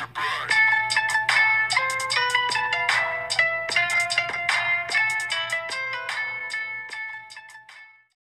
your butt.